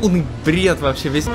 Полный бред вообще весь.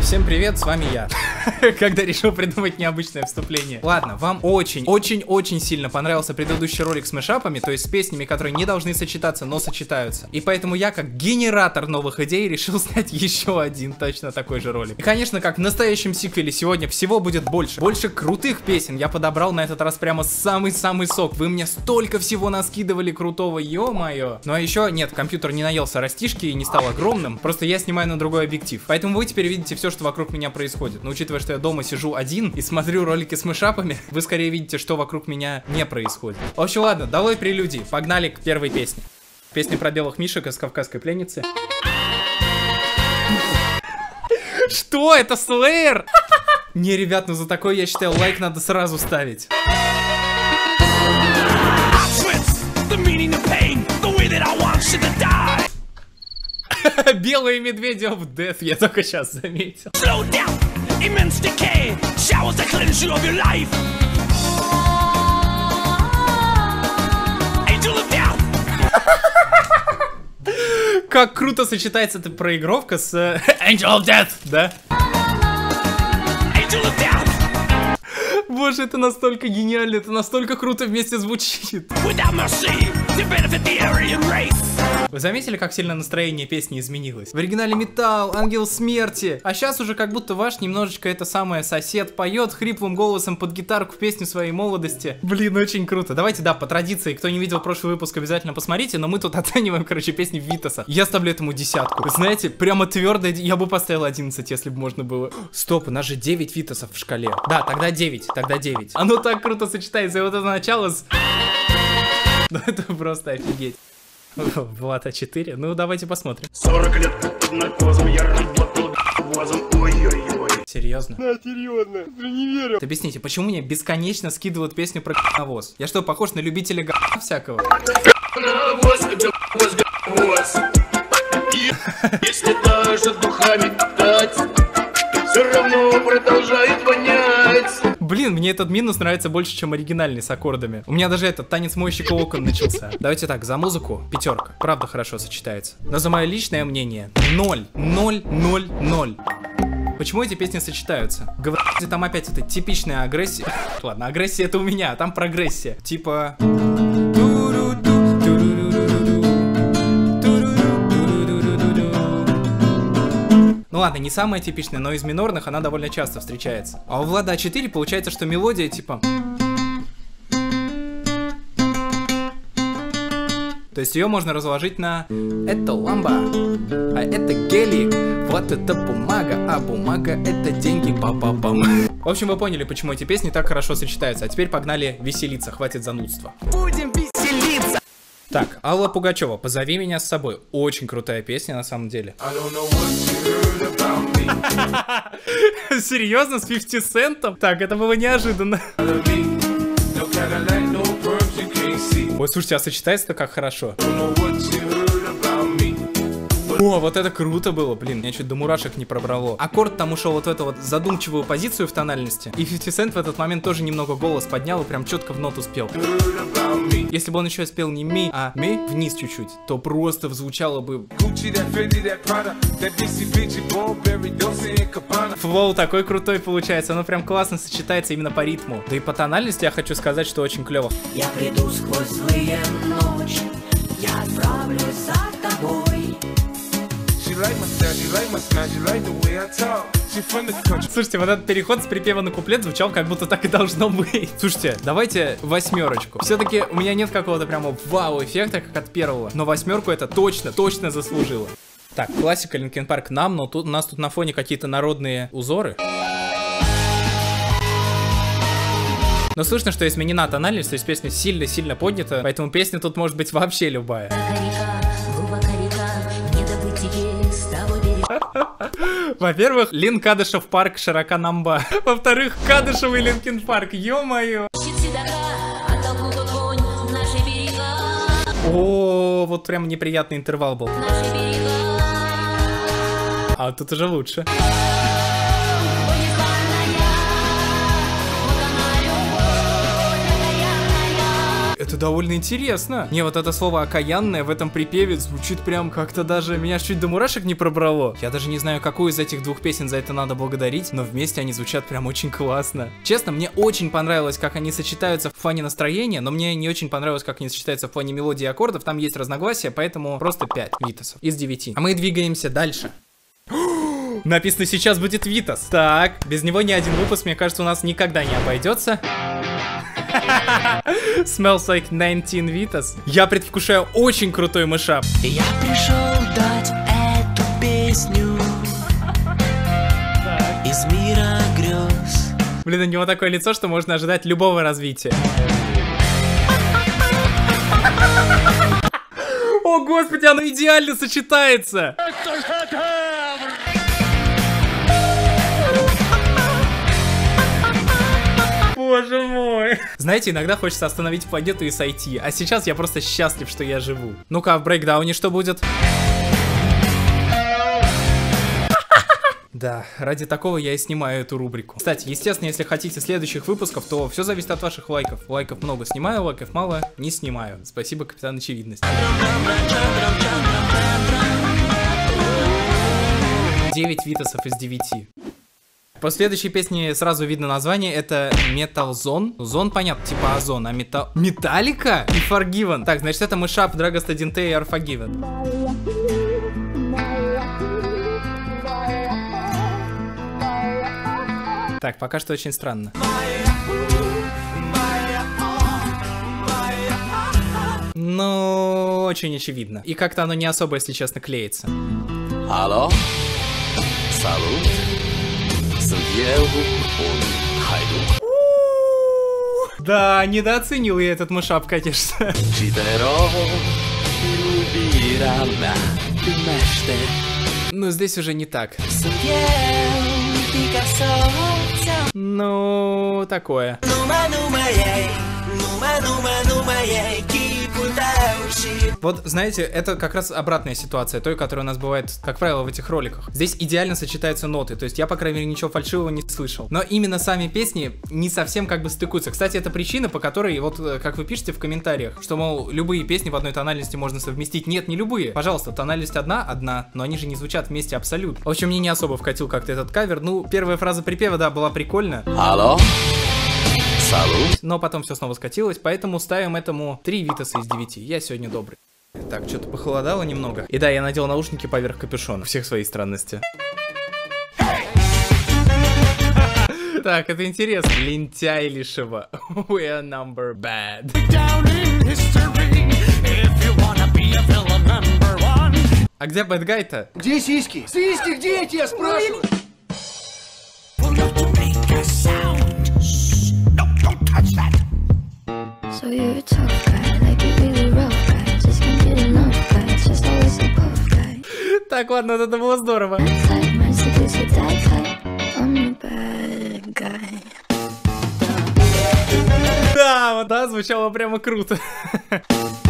Всем привет, с вами я. Когда решил придумать необычное вступление. Ладно, вам очень, очень, очень сильно понравился предыдущий ролик с мешапами, то есть с песнями, которые не должны сочетаться, но сочетаются. И поэтому я, как генератор новых идей, решил снять еще один точно такой же ролик. И, конечно, как в настоящем сиквеле сегодня всего будет больше. Больше крутых песен. Я подобрал на этот раз прямо самый-самый сок. Вы мне столько всего наскидывали крутого, ё-моё. Ну а еще, нет, компьютер не наелся растишки и не стал огромным. Просто я снимаю на другой объектив. Поэтому вы теперь видите все, что вокруг меня происходит. Но учитывая, что я дома сижу один и смотрю ролики с мышапами, вы скорее видите, что вокруг меня не происходит. В общем, ладно, долой прелюдии. Погнали к первой песне. Песня про белых мишек из «Кавказской пленницы». Что? Это Слэйр? Не, ребят, ну за такой, я считаю, лайк надо сразу ставить. Белые медведи of Death, я только сейчас заметил. Immense decay showers the cleansing of your life. Angel of Death. Как круто сочетается эта проигровка с Angel of Death, да? Angel of Death. Боже, это настолько гениально, это настолько круто вместе звучит. Вы заметили, как сильно настроение песни изменилось? В оригинале металл, ангел смерти, а сейчас уже как будто ваш немножечко это самое сосед поет хриплым голосом под гитарку в песню своей молодости. Блин, очень круто. Давайте, да, по традиции, кто не видел прошлый выпуск, обязательно посмотрите, но мы тут оцениваем, короче, песни Витаса. Я ставлю этому десятку. Вы знаете, прямо твердо, я бы поставил 11, если бы можно было. Стоп, у нас же 9 Витасов в шкале. Да, тогда 9, тогда 9. Оно так круто сочетается, и вот это начало с... Ну это просто офигеть. Влад А4. Ну, давайте посмотрим. 40 лет под наркозом, я работал возом, ой-ой-ой. Серьезно? Да, серьезно, я не верю. Объясните, почему мне бесконечно скидывают песню про навоз? Я что, похож на любителя га всякого? Если даже духами дать, все равно продолжает. Блин, мне этот минус нравится больше, чем оригинальный с аккордами. У меня даже этот танец мойщика окон начался. Давайте так, за музыку пятерка. Правда хорошо сочетается. Но за мое личное мнение, ноль, ноль, ноль, ноль. Почему эти песни сочетаются? Говорят, там опять это типичная агрессия. Ладно, агрессия это у меня, а там прогрессия. Типа... Ну ладно, не самая типичная, но из минорных она довольно часто встречается. А у Влада 4 получается, что мелодия типа... То есть ее можно разложить на это ламба, а это гелик, вот это бумага, а бумага это деньги, па па пам В общем, вы поняли, почему эти песни так хорошо сочетаются. А теперь погнали веселиться, хватит занудства. Будем веселиться! Так, Алла Пугачева, позови меня с собой. Очень крутая песня на самом деле. Серьезно, с 50 центом? Так, это было неожиданно. Ой, слушайте, а сочетается-то как хорошо. О, вот это круто было, блин, меня чуть до мурашек не пробрало. Аккорд там ушел вот в эту вот задумчивую позицию в тональности. И 50 Cent в этот момент тоже немного голос поднял и прям четко в ноту спел. Если бы он еще спел не ми, а ми вниз чуть-чуть, то просто звучало бы... Флоу такой крутой получается, оно прям классно сочетается именно по ритму. Да и по тональности я хочу сказать, что очень клево. Я приду сквозь злые ночи, я отправлюсь за тобой. Слушайте, вот этот переход с припева на куплет звучал, как будто так и должно быть. Слушайте, давайте восьмерочку. Все-таки у меня нет какого-то прямо вау-эффекта, как от первого. Но восьмерку это точно, точно заслужило. Так, классика Linkin Park Numb, но тут у нас тут на фоне какие-то народные узоры. Но слышно, что изменена тональность, то есть песня сильно-сильно поднята, поэтому песня тут может быть вообще любая. Во-первых, Lin Кадышев парк широка Numb а. Во-вторых, Кадышевый Linkin Park, ё-моё. О, вот прям неприятный интервал был. А тут уже лучше. Это довольно интересно. Не, вот это слово окаянное в этом припеве звучит прям как-то даже... Меня чуть до мурашек не пробрало. Я даже не знаю, какую из этих двух песен за это надо благодарить, но вместе они звучат прям очень классно. Честно, мне очень понравилось, как они сочетаются в плане настроения, но мне не очень понравилось, как они сочетаются в плане мелодии и аккордов. Там есть разногласия, поэтому просто 5 Витасов из 9. А мы двигаемся дальше. Написано, сейчас будет Витас. Так, без него ни один выпуск, мне кажется, у нас никогда не обойдется. Smells like 19 Vitas. Я предвкушаю очень крутой мышап. Я пришел дать эту песню из мира грез. Блин, у него такое лицо, что можно ожидать любого развития. О, господи, оно идеально сочетается! Боже мой. Знаете, иногда хочется остановить планету и сойти, а сейчас я просто счастлив, что я живу. Ну-ка, в брейкдауне что будет? Да, ради такого я и снимаю эту рубрику. Кстати, естественно, если хотите следующих выпусков, то все зависит от ваших лайков. Лайков много снимаю, лайков мало не снимаю. Спасибо, капитан Очевидность. 9 витасов из 9. По следующей песне сразу видно название, это Metal Zone. Зон, понятно, типа Озон, а Метал... Металлика и Forgiven. Так, значит, это мышап Dragos 1T и Forgiven. Так, пока что очень странно. Но очень очевидно. И как-то оно не особо, если честно, клеится. Алло? Салют? Субъеву Хайду. Да, недооценил я этот мышап, конечно. Но здесь уже не так. Ну, такое. Нума нума ей Нума нума нума ей Кипутауши Вот, знаете, это как раз обратная ситуация той, которая у нас бывает, как правило, в этих роликах. Здесь идеально сочетаются ноты, то есть я, по крайней мере, ничего фальшивого не слышал. Но именно сами песни не совсем как бы стыкуются. Кстати, это причина, по которой, вот, э, как вы пишете в комментариях, что, мол, любые песни в одной тональности можно совместить. Нет, не любые. Пожалуйста, тональность одна, одна, но они же не звучат вместе абсолютно. В общем, мне не особо вкатил как-то этот кавер. Ну, первая фраза припева, да, была прикольна, Алло? Но потом все снова скатилось, поэтому ставим этому 3 витаса из 9. Я сегодня добрый. Так, что-то похолодало немного. И да, я надел наушники поверх капюшона. Всех своей странности. Так, это интересно. Лентяй лишего. We are number bad. А где Bad Guy-то? Где сиськи? Сиськи где эти, я спрашиваю? Так, ладно, это было здорово. Да, вот да, звучало прямо круто.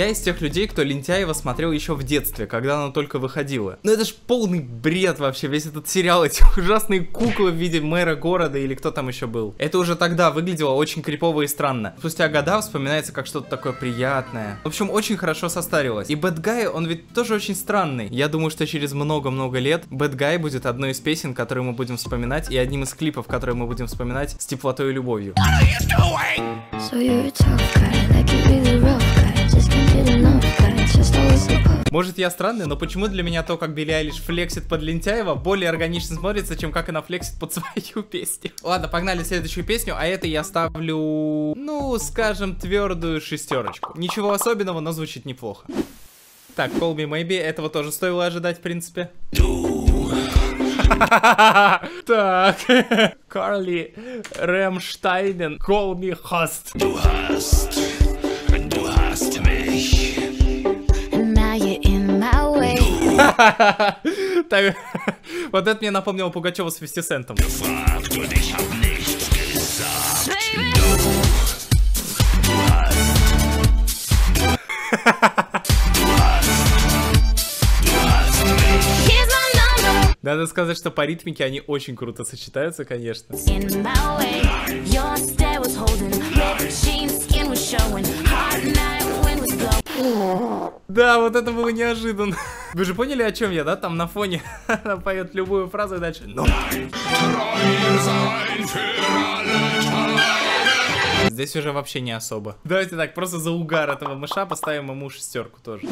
Я из тех людей, кто Лентяева смотрел еще в детстве, когда оно только выходило. Ну это ж полный бред вообще, весь этот сериал, эти ужасные куклы в виде мэра города или кто там еще был. Это уже тогда выглядело очень крипово и странно. Спустя года вспоминается как что-то такое приятное. В общем, очень хорошо состарилось. И Guy, он ведь тоже очень странный. Я думаю, что через много-много лет Guy будет одной из песен, которые мы будем вспоминать, и одним из клипов, которые мы будем вспоминать с теплотой и любовью. So you're a tough guy, like a really rough guy. Может я странный, но почему для меня то, как Билли Айлиш флексит под Лентяева, более органично смотрится, чем как она флексит под свою песню. Ладно, погнали следующую песню, а это я ставлю, ну, скажем, твердую шестерочку. Ничего особенного, но звучит неплохо. Так, Call Me Maybe, этого тоже стоило ожидать, в принципе. Так, Карли Ремштайнен, Call Me Host. вот это мне напомнило Пугачева с 50 Центом. Fragt und ich hab nichts gesagt. Here's my number. Надо сказать, что по ритмике они очень круто сочетаются, конечно. Way. Да, вот это было неожиданно. Вы же поняли, о чем я, да? Там на фоне она поет любую фразу и дальше. Ну. Здесь уже вообще не особо. Давайте так, просто за угар этого мыша поставим ему шестерку тоже.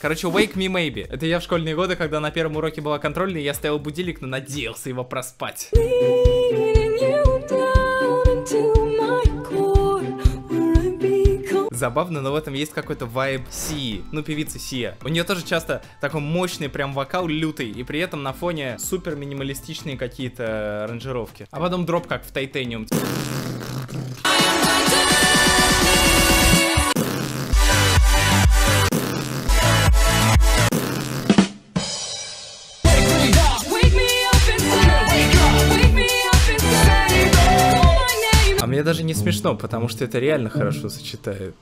Короче, Wake Me Maybe. Это я в школьные годы, когда на первом уроке была контрольная, я ставил будильник, но надеялся его проспать. Забавно, но в этом есть какой-то вайб Си, ну, певицы Сия. У нее тоже часто такой мощный прям вокал лютый, и при этом на фоне супер минималистичные какие-то аранжировки. А потом дроп как в Тайтениум. Мне даже не смешно, потому что это реально хорошо сочетает.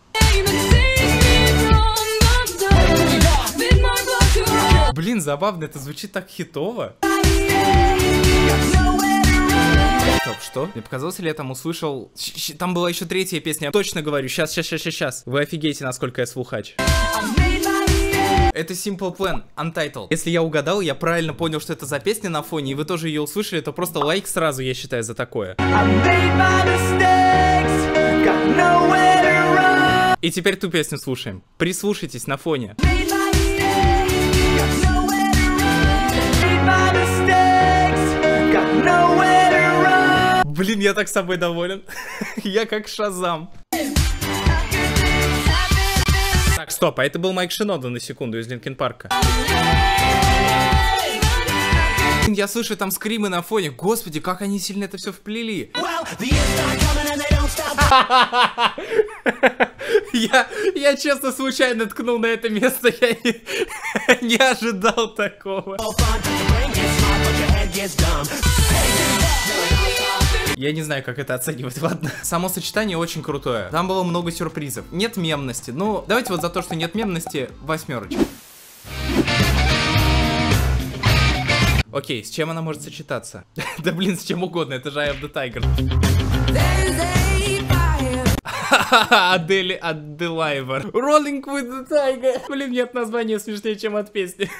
Блин, забавно, это звучит так хитово. Стоп, что? Мне показалось, ли я там услышал... Там была еще третья песня, точно говорю. Сейчас, сейчас, сейчас, сейчас. Вы офигеете, насколько я слухач. Это Simple Plan, Untitled. Если я угадал, я правильно понял, что это за песня на фоне, и вы тоже ее услышали, то просто лайк сразу, я считаю, за такое. И теперь ту песню слушаем. Прислушайтесь на фоне. Блин, я так с собой доволен. я как Шазам. Стоп, а это был Майк Шинода на секунду из Линкен Парка. Я слышу там скримы на фоне. Господи, как они сильно это все вплели. Я, я честно случайно ткнул на это место. Я не, не ожидал такого. Я не знаю, как это оценивать, ладно. Само сочетание очень крутое. Там было много сюрпризов. Нет мемности. Ну, давайте вот за то, что нет мемности, восьмерочка. Окей, с чем она может сочетаться? да блин, с чем угодно, это же Eye of the Tiger. Адели Аделайвер. Rolling with the Tiger. Блин, нет названия смешнее, чем от песни.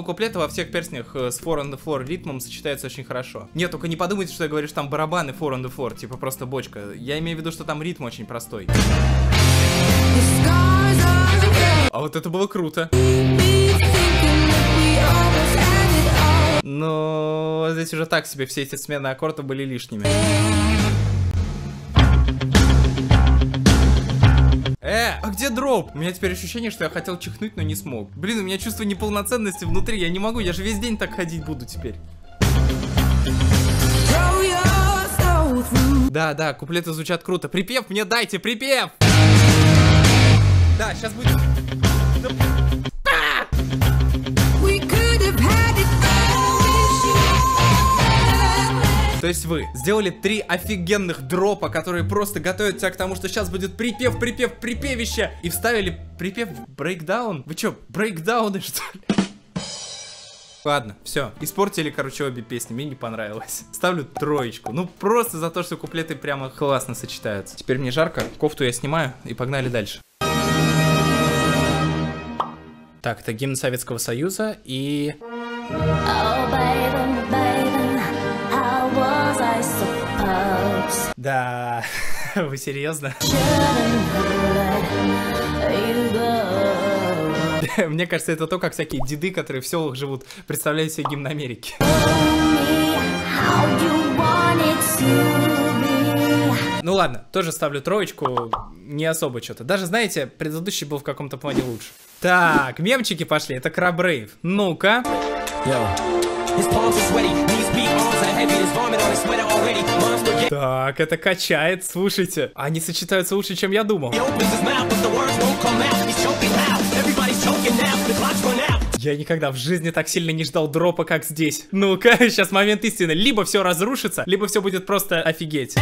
Ну, куплеты во всех песнях э, с 4 on the floor ритмом сочетаются очень хорошо. Нет, только не подумайте, что я говорю, что там барабаны 4 on the floor, типа просто бочка. Я имею в виду, что там ритм очень простой. А вот это было круто. Но здесь уже так себе все эти смены аккордов были лишними. Э, а где дроп? У меня теперь ощущение, что я хотел чихнуть, но не смог. Блин, у меня чувство неполноценности внутри, я не могу, я же весь день так ходить буду теперь. Да, да, куплеты звучат круто. Припев мне дайте, припев! Да, сейчас будет... То есть вы сделали три офигенных дропа, которые просто готовят тебя к тому, что сейчас будет припев, припев, припевище, и вставили припев в брейкдаун. Вы чё, брейкдауны что ли? Ладно, все. Испортили, короче, обе песни. Мне не понравилось. Ставлю троечку. Ну, просто за то, что куплеты прямо классно сочетаются. Теперь мне жарко. Кофту я снимаю и погнали дальше. Так, это гимн Советского Союза и... Oh, baby, Да, вы серьезно? Мне кажется, это то, как всякие деды, которые в селах живут, представляют себе гимн Америки. Ну ладно, тоже ставлю троечку, не особо что-то. Даже, знаете, предыдущий был в каком-то плане лучше. Так, мемчики пошли, это Крабрейв. Ну-ка. His palms are sweaty, knees weak, arms are heavy, his vomit on his sweater already. Monster Так, это качает, слушайте. Они сочетаются лучше, чем я думал. Я никогда в жизни так сильно не ждал дропа, как здесь. Ну-ка, сейчас момент истины. Либо все разрушится, либо все будет просто офигеть.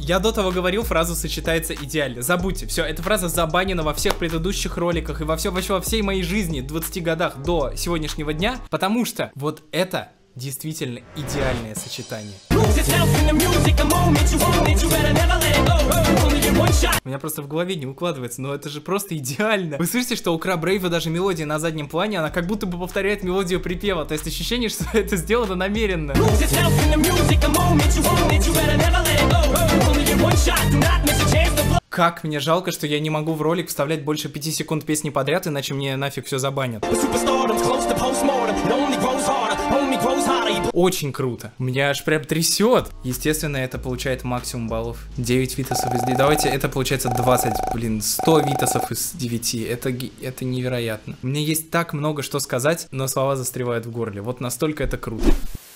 Я до того говорил, фраза сочетается идеально. Забудьте, все, эта фраза забанена во всех предыдущих роликах и во, все, вообще во всей моей жизни, 20 годах до сегодняшнего дня, потому что вот это действительно идеальное сочетание. У меня просто в голове не укладывается, но это же просто идеально. Вы слышите, что у Краб Рейва даже мелодия на заднем плане, она как будто бы повторяет мелодию припева, то есть ощущение, что это сделано намеренно. Как мне жалко, что я не могу в ролик вставлять больше 5 секунд песни подряд, иначе мне нафиг все забанят. Очень круто. Меня аж прям трясет. Естественно, это получает максимум баллов. 9 витасов из 9. Давайте, это получается 20, блин, 100 витасов из 9. Это, это невероятно. Мне есть так много что сказать, но слова застревают в горле. Вот настолько это круто.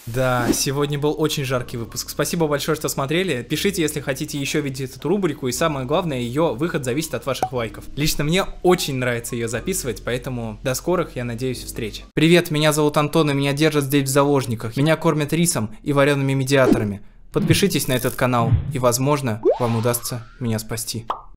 Да, сегодня был очень жаркий выпуск. Спасибо большое, что смотрели. Пишите, если хотите еще видеть эту рубрику. И самое главное, ее выход зависит от ваших лайков. Лично мне очень нравится ее записывать, поэтому до скорых, я надеюсь, встреч. Привет, меня зовут Антон, и меня держат здесь в заложниках. Меня кормят рисом и вареными медиаторами. Подпишитесь на этот канал, и, возможно, вам удастся меня спасти.